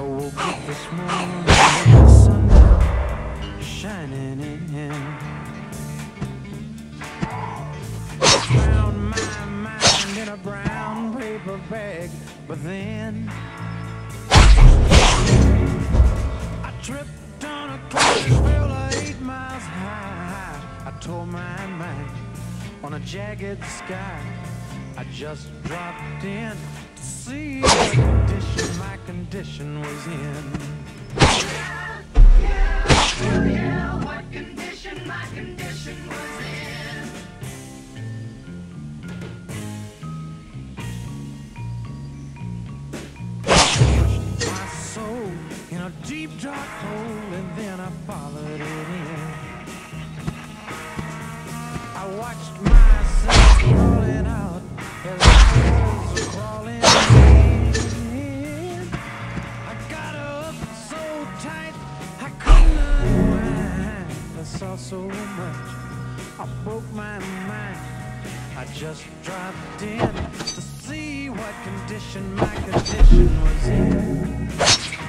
I woke up this morning with the sun shining in. Found my mind in a brown paper bag, but then I tripped on a fell eight miles high. I tore my mind on a jagged sky. I just dropped in to see condition was in. Yeah, what condition my condition was in. my soul in a deep dark hole and then I followed it in. saw so much. I broke my mind. I just dropped in to see what condition my condition was in.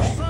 Right.